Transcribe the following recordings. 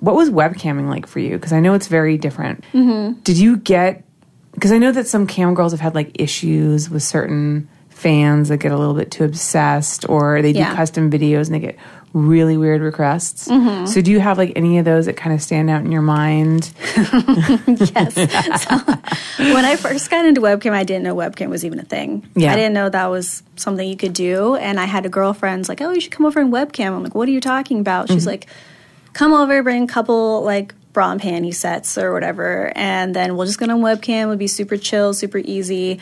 what was webcamming like for you? Because I know it's very different. Mm-hmm. Did you get? Because I know that some cam girls have had like issues with certain fans that get a little bit too obsessed, or they do Yeah. custom videos and they get really weird requests. Mm-hmm. So do you have like any of those that kind of stand out in your mind? yes. So, when I first got into webcam, I didn't know webcam was even a thing. Yeah. I didn't know that was something you could do. And I had a girlfriend's like, oh, you should come over and webcam. I'm like, what are you talking about? She's like, come over, bring a couple like bra and panty sets or whatever, and then we'll just get on webcam. It'll be super chill, super easy.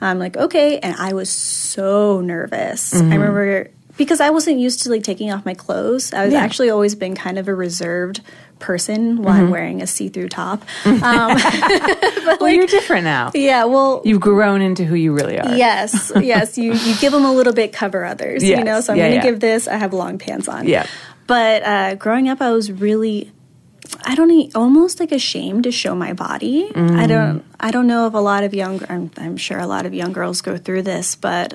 I'm like, okay. And I was so nervous. I remember because I wasn't used to like taking off my clothes. I was Yeah. actually always been kind of a reserved person while I'm wearing a see-through top. Um, well, you're different now. yeah, well, You've grown into who you really are. yes, yes. You you give them a little bit, cover others. Yes, You know, so I'm yeah, going to yeah. give this. I have long pants on. Yeah. But uh, growing up, I was really, I don't e- almost like ashamed to show my body. Mm. I don't. I don't know if a lot of young. I'm, I'm sure a lot of young girls go through this, but.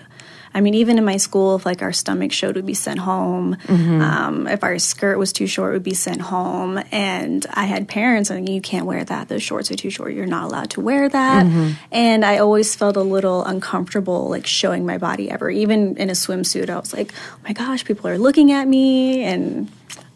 I mean, even in my school, if like our stomach showed, we'd be sent home. Mm-hmm. Um, if our skirt was too short, it would be sent home. And I had parents saying, "You can't wear that. Those shorts are too short. You're not allowed to wear that." Mm-hmm. And I always felt a little uncomfortable, like showing my body ever. Even in a swimsuit, I was like, "Oh my gosh, people are looking at me," and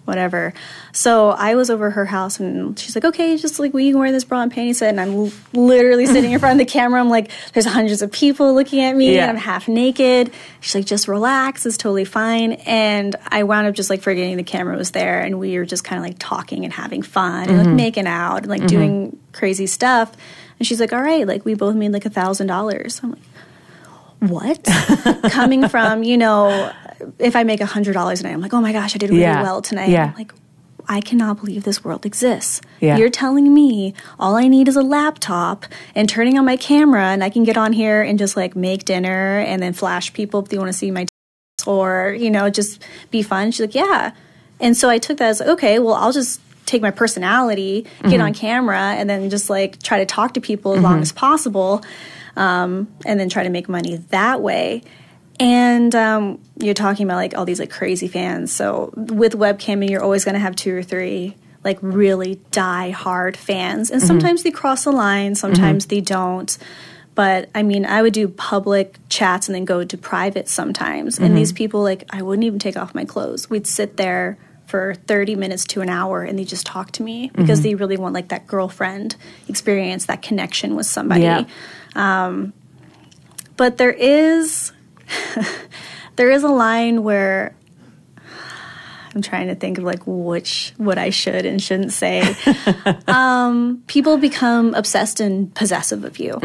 whatever. So I was over her house and she's like, okay, just like, we can wear this bra and panty set. And I'm l- literally sitting in front of the camera. I'm like, there's hundreds of people looking at me Yeah. and I'm half naked. She's like, just relax. It's totally fine. And I wound up just like forgetting the camera was there and we were just kind of like talking and having fun and like mm-hmm. making out and like mm-hmm. doing crazy stuff. And she's like, all right, like we both made like a thousand dollars. I'm like, what? Coming from, you know, if I make a hundred dollars a night, I'm like, oh my gosh, I did really Yeah. well tonight. Yeah. I'm like, I cannot believe this world exists. Yeah. You're telling me all I need is a laptop and turning on my camera and I can get on here and just like make dinner and then flash people if they want to see my tits or, you know, just be fun. She's like, yeah. And so I took that as, okay, well, I'll just take my personality, get on camera, and then just like try to talk to people as long as possible, um, and then try to make money that way. And um, you're talking about like all these like crazy fans. So with webcamming, you're always going to have two or three like really die hard fans, and sometimes they cross the line, sometimes they don't. But I mean, I would do public chats and then go to private sometimes. And these people, like, I wouldn't even take off my clothes. We'd sit there for 30 minutes to an hour and they just talk to me because they really want like that girlfriend experience, that connection with somebody. Yeah. Um, But there is there is a line where I'm trying to think of like which what I should and shouldn't say. um, people become obsessed and possessive of you.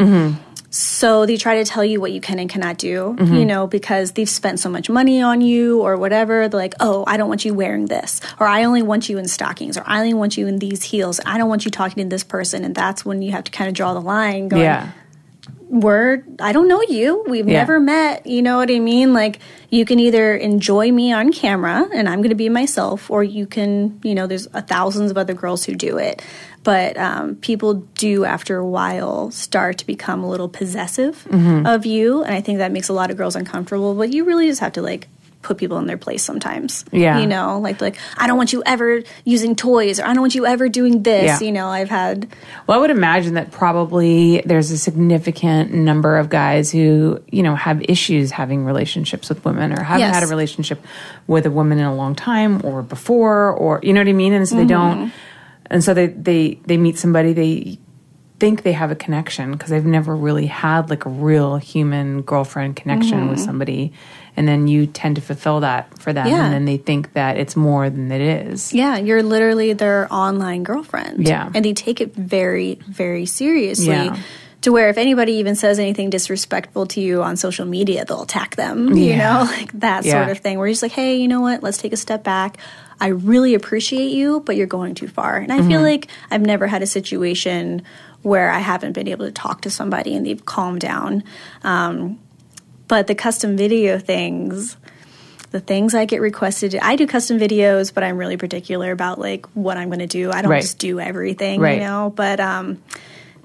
So they try to tell you what you can and cannot do, you know, because they've spent so much money on you or whatever. They're like, oh, I don't want you wearing this, or I only want you in stockings, or I only want you in these heels. I don't want you talking to this person. And that's when you have to kind of draw the line going, Yeah. We're I don't know you. We've Yeah. never met. You know what I mean? Like you can either enjoy me on camera and I'm going to be myself, or you can, you know, there's a thousands of other girls who do it. But um, people do after a while start to become a little possessive Mm-hmm. of you, and I think that makes a lot of girls uncomfortable. But you really just have to like put people in their place sometimes. Yeah. you know, like like I don't want you ever using toys, or I don't want you ever doing this. Yeah. You know, I've had Well, I would imagine that probably there's a significant number of guys who, you know, have issues having relationships with women or haven't Yes. had a relationship with a woman in a long time or before or you know what I mean? And so they Mm-hmm. don't and so they they they meet somebody they think they have a connection because they've never really had like a real human girlfriend connection with somebody and then you tend to fulfill that for them Mm-hmm. Yeah. and then they think that it's more than it is. Yeah, you're literally their online girlfriend. Yeah. And they take it very, very seriously. Yeah. To where if anybody even says anything disrespectful to you on social media, they'll attack them, you Yeah. know, like that sort of thing. Where you're just like, hey, you know what? Let's take a step back. I really appreciate you, but you're going too far. And I feel Mm-hmm. like I've never had a situation where I haven't been able to talk to somebody and they've calmed down. Um, but the custom video things, the things I get requested, I do custom videos, but I'm really particular about like what I'm going to do. I don't Right. just do everything, Right. you know. But um,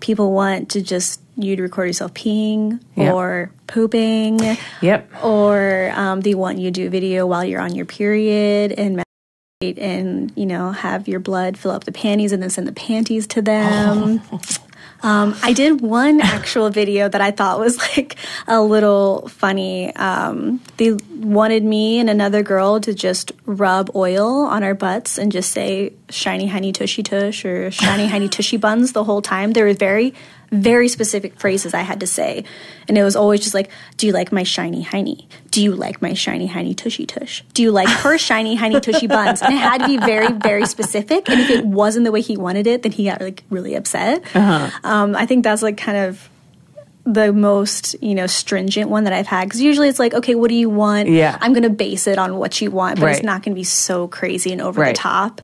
people want to just you to record yourself peeing Yeah. or pooping, Yep. or um, they want you to do a video while you're on your period and and you know have your blood fill up the panties and then send the panties to them. Um, I did one actual video that I thought was like a little funny. Um, they wanted me and another girl to just rub oil on our butts and just say shiny honey tushy tush or shiny honey tushy buns the whole time. They were very very specific phrases I had to say. And it was always just like, Do you like my shiny hiney? Do you like my shiny hiney tushy tush? Do you like her shiny hiney tushy buns? And it had to be very, very specific. And if it wasn't the way he wanted it, then he got like really upset. Uh-huh. Um, I think that's like kind of the most you know stringent one that I've had because usually it's like okay what do you want Yeah. I'm gonna base it on what you want but it's not gonna be so crazy and over Right. the top